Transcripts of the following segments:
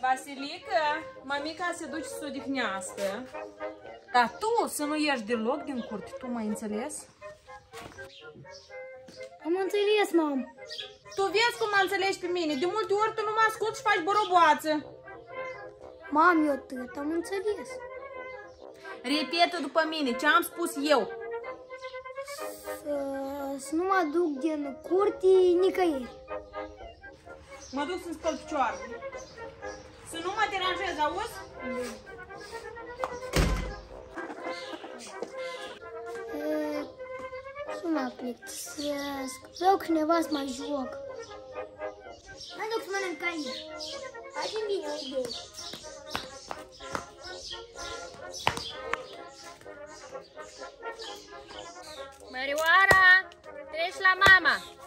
Vasilică, mamica se duce să odihnească. Dar tu să nu ieși deloc din curte, tu mai înțeles? Am înțeles, mam. Tu vezi cum mă înțelegi pe mine. De multe ori tu nu mă ascult și faci boroboață. Mam, eu tot am înțeles. Repetă după mine ce am spus eu. Să, să nu mă duc din curte nicăieri. Mă duc să-mi spăl picioarele. Să nu mă deranjez, auzi? E, să mă plictisesc. Vreau cineva să mă joc. Mă duc să mănânc aici. Facem bine o idee. Mărioara, treci la mama.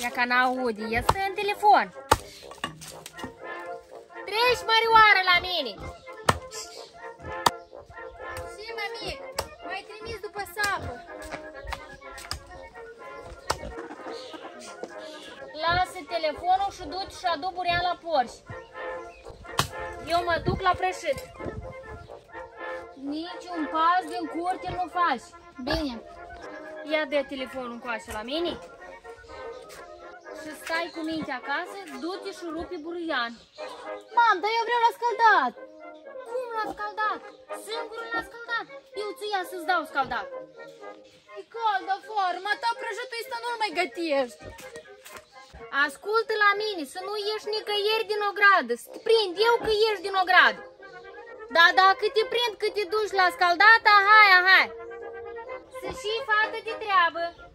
Ia ca n-aude, ia stă în telefon. Treci, Mărioara, la mine. Și, mămic, mai trimis după sapă. Lasă telefonul și du-te și adu burea la porși. Eu mă duc la prășit. Nici un pas din curte nu faci. Bine. Ia de telefonul cu așa la mine. Și stai cu minte acasă, du-te și rupi buruian. Mam, dar eu vreau la scaldat. Cum la scaldat? Singurul la scaldat. Eu ți ia să-ți dau scaldat. E caldă forma, ta prăjitul ăsta nu-l mai gătești. Ascultă la mine, să nu ieși nicăieri din ogradă, să te prind eu că ieși din ogradă. Da, dacă te prind că te duci la scaldata, hai, hai. Să și facă de treabă.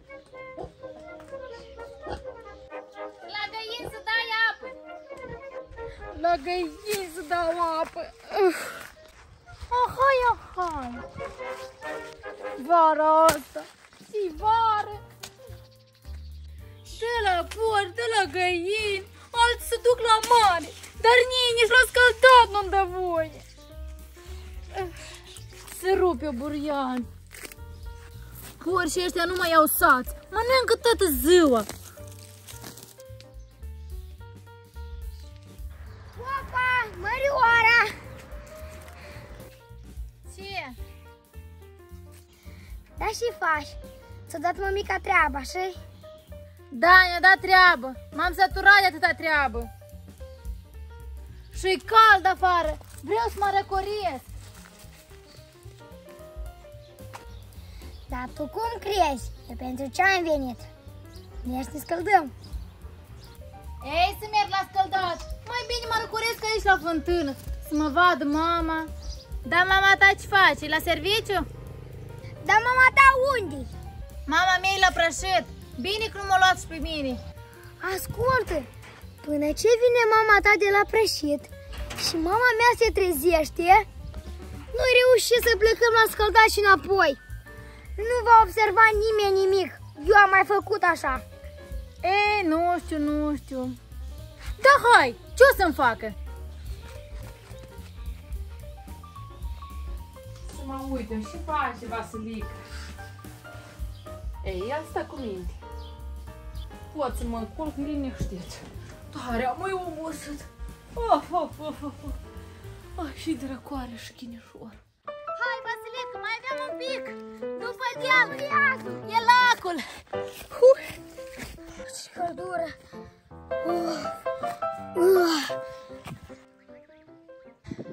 La găini să dau apă. Ahai, ahai. Vara asta. Și vară. De la porc, de la găini, alții se duc la mare, dar nici, nici la scaldat nu-mi dă voie. Se rupe o burian. Porșii ăștia nu mai iau sați, mănâncă toată ziua. Mărioara! Ce? Da și faci. Ți-a dat mămica treaba, așa Da, mi-a dat treabă. M-am săturat de atâta treabă. Și-i cald afară. Vreau să mă răcoriesc. Dar tu cum crezi? E pentru ce am venit? Ne să ne scăldăm. Ei, să merg la scăldat. Mai bine mă răcoresc aici la fântână. Să mă vadă mama. Da, mama ta ce face? La serviciu? Dar mama ta unde Mama mea e la prășit. Bine că nu mă luați pe mine. Ascultă, până ce vine mama ta de la prășit și mama mea se trezește, noi reușim să plecăm la scăldat și înapoi. Nu va observa nimeni nimic. Eu am mai făcut așa. Ei, nu știu, nu știu. Da, hai, ce o să-mi facă? Să mă uită și face Vasilica. Ei, el stă cu minte. Pot să mă culc liniștit. Tare am mai obosit. Of, of, of, of. of. Ai, și drăcoare și șchinișor. Hai, Vasilica, mai avem un pic. După deal, e lacul. Ce căldură! Uh, uh.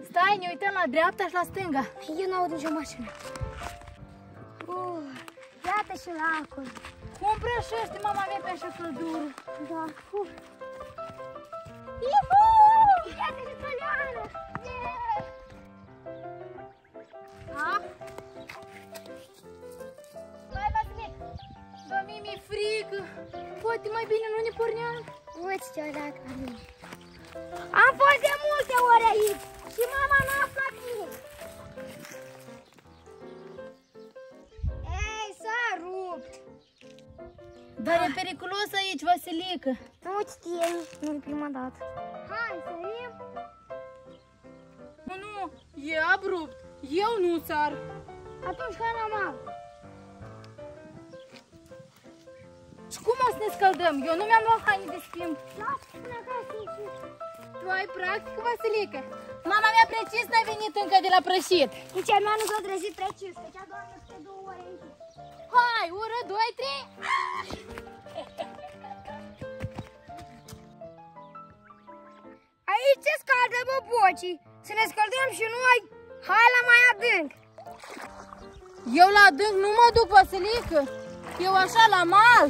Stai, ne uităm la dreapta și la stânga. Eu n-aud nicio mașină. Uh, iată și lacul. Cum prășește mama mea pe așa căldură? Da. Uh. Iuhu! Iată și Poliana! Yeah! Ha? Hai, Vasilic! Da, mie mi-e frică. Poate mai bine nu ne porneam. Uite ce dacă la mine. Am fost de multe ori aici și mama n-a aflat nimic. Ei, s-a rupt. Dar e periculos aici, Vasilică. Nu știe, nu e prima dată. Hai, sărim. Nu, nu, e abrupt. Eu nu sar. Atunci hai la mamă. Ne scăldăm? Eu nu mi-am luat haine de schimb. Lasă până acasă și... Tu ai practică, Vasilica? Mama mea precis n-a venit încă de la prășit. Nici a mea nu s-a trezit precis, că cea doamnă stă două ore aici. Hai, ură, doi, trei. Aici se scaldă bobocii. Să ne scăldăm și noi. Hai la mai adânc. Eu la adânc nu mă duc, Vasilică. Eu așa la mal.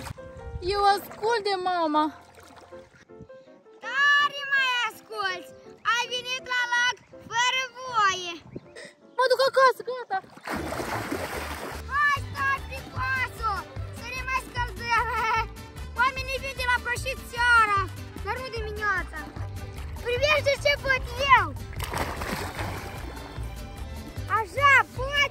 Eu ascult de mama. Tare mai asculți. Ai venit la lac fără voie. Mă duc acasă, gata. Hai, stai, Picasso! Să ne mai scăldăm! Oamenii vin de la prășit seara, dar nu dimineața. Privește ce văd eu! Așa, poți?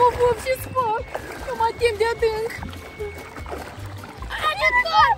Manet! Of, of, of, ce-ți fac? Nu mă tem de adânc! Ajutor,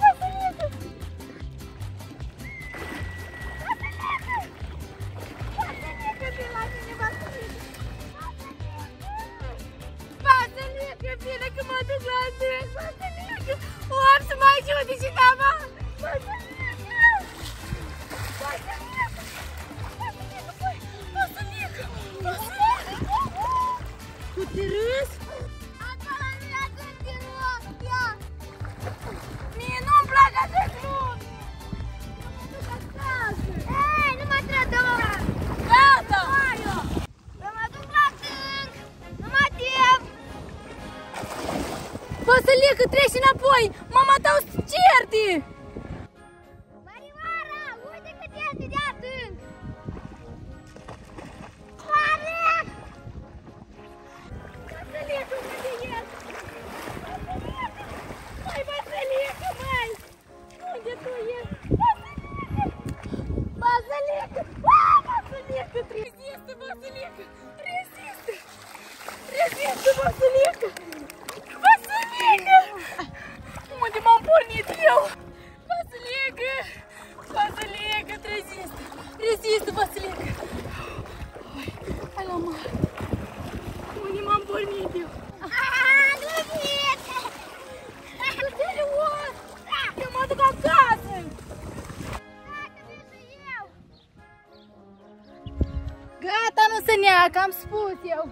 Gata, nu se neacă, am spus eu.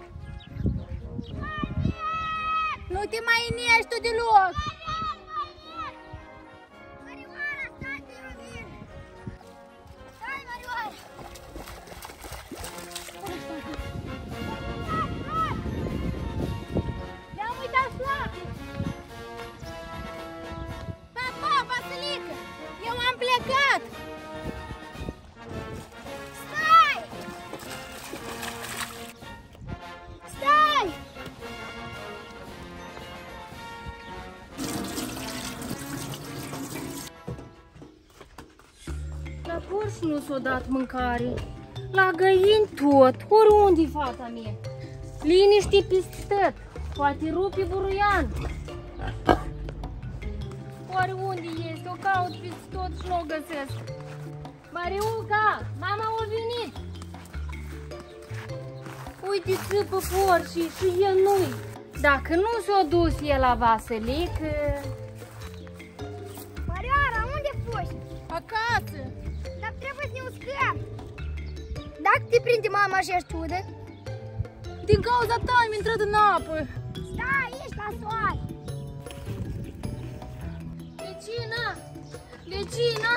Nu te mai nești tu deloc. Marioara, porci nu s-a dat mâncare. La găini tot, oriunde fata mea. Liniște peste tot. Poate rupi buruian. Oriunde este, o caut peste tot și nu o găsesc. Mariuca, mama a venit. Uite, țipă porcii și el nu Dacă nu s-a dus el la Vasilică, Dacă te prinde mama și ești udă, Din cauza ta am intrat în apă. stai aici la soare! Lecina! Lecina!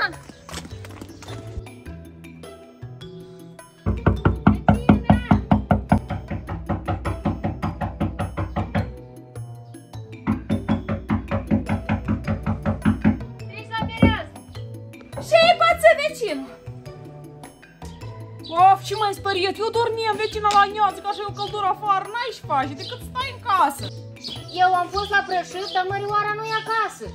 Ce-i pață, vecin? Of, ce mai speriet? Eu dormim vecina la neață, că așa e o căldură afară, n-ai și face, decât stai în casă. Eu am fost la prășit, dar Mărioara nu e acasă.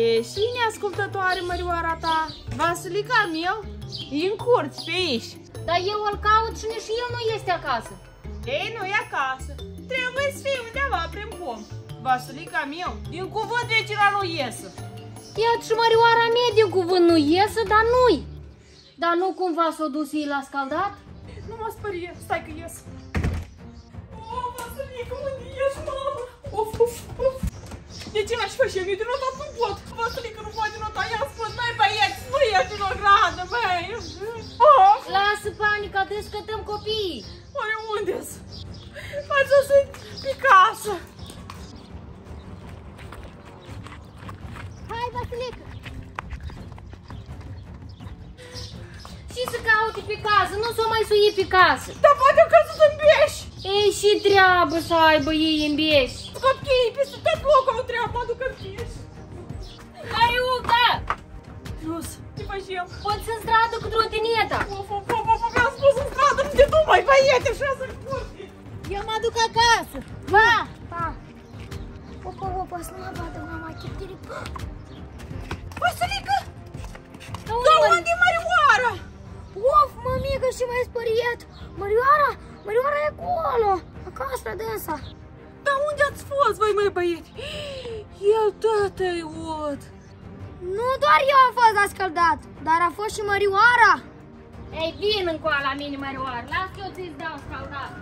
E și neascultătoare, mărioara ta. Vasilica meu, E în curți, pe aici. Dar eu îl caut și nici el nu este acasă. Ei, nu e acasă. Trebuie să fie undeva prin pom. Vasulica meu, din cuvânt vecina nu iesă. Iată și mărioara mea din cuvânt nu iesă, dar nu-i. Dar nu cumva s-o dus ei la scaldat? Nu mă sperie, stai că ies. O, Vasulica, unde ești, mamă? Of, of, of. De ce n-aș face eu? Eu din notat nu pot. Vasulica nu poate nota. I-am spus, mai băieți, nu ești în o gradă, băi. Oh, Lasă panica, descătăm copiii. oare unde-s? Hai să sunt Picasso. Hai, Vasilică! Și să caute pe casă, nu s-o mai sui pe casă. Dar poate că să zâmbești. Ei, și treabă să aibă ei în beș. Copiii peste tot locul au treabă, mă duc în pieș. Mariuca! Jos, ce faci eu? Poți în stradă cu trotineta. Of, of, of, of, mi-am spus în stradă, nu te du mai băiete, și să curte. Eu mă duc acasă! Va! Pa! Opa, opa, să nu mă vadă mama, chiptiri! Vasilica, Dar dar unde, unde e Marioara? Of, mămică, și mai spăriet! Mărioara, Mărioara e acolo, acasă, dânsa! Dar unde ați fost, voi mai băieți? El tată i od. Nu doar eu am fost ascaldat, dar a fost și Mărioara! Ei, vin încoa la mine, Marioară. Las că eu ți-ți dau scaldat.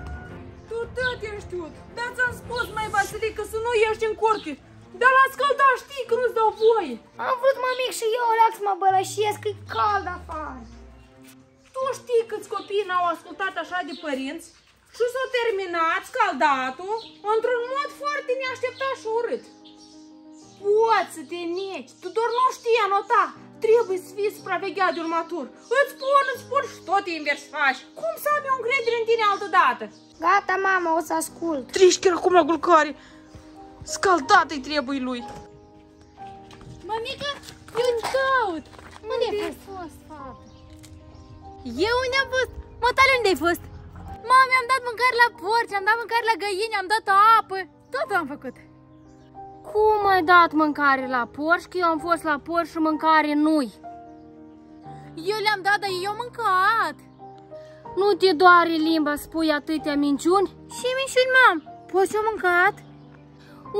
Tu tot ești știut. Dar ți-am spus, mai Vasilica, să nu ieși în curte. Dar la scăldat știi că nu-ți dau voie. Am vrut mămic și eu, Oleac, să mă bălășiesc, că e cald afară. Tu știi câți copii n-au ascultat așa de părinți și s-au terminat scaldatul într-un mod foarte neașteptat și urât. Poți să te neci, tu doar nu știi anota. Trebuie să fii supravegheat de un matur. Îți spun, îți spun și tot invers faci. Cum să am eu încredere în tine altă dată? Gata, mama, o să ascult. Triști chiar acum la gulcare. Scaldat îi trebuie lui. Mămică, eu te caut. Unde ai fost, fată? Eu unde am fost? Mătale, unde ai fost? Mami, am dat mâncare la porci, am dat mâncare la găini, am dat apă. Tot am făcut. Cum ai dat mâncare la porci? Că eu am fost la porci și mâncare nu-i. Eu le-am dat, dar eu am mâncat. Nu te doare limba, spui atâtea minciuni? Și mișuni, mam. Poți eu mâncat?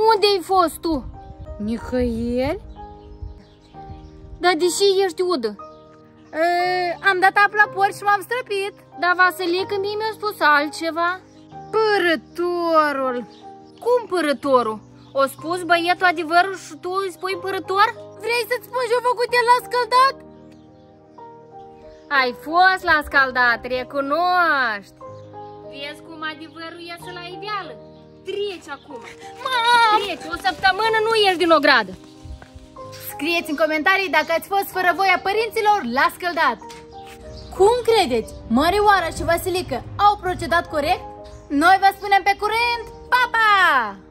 Unde ai fost tu? Nicăieri? Dar deși ești udă. E, am dat apă la porci și m-am străpit. Dar Vasilica mie mi-a spus altceva. Părătorul. Cum părătorul? O spus băietul adevărul și tu îi spui părător? Vrei să-ți spun ce-a făcut el la scăldat? Ai fost la scaldat, recunoști. Vezi cum adevărul iese la iveală? Treci acum. Mam! Treci, o săptămână nu ieși din ogradă. Scrieți în comentarii dacă ați fost fără voia părinților la scăldat. Cum credeți? Mărioara și Vasilică au procedat corect? Noi vă spunem pe curând, pa, pa!